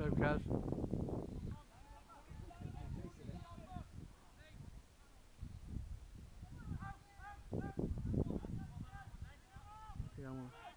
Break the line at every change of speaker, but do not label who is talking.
So, Kaz. Yeah,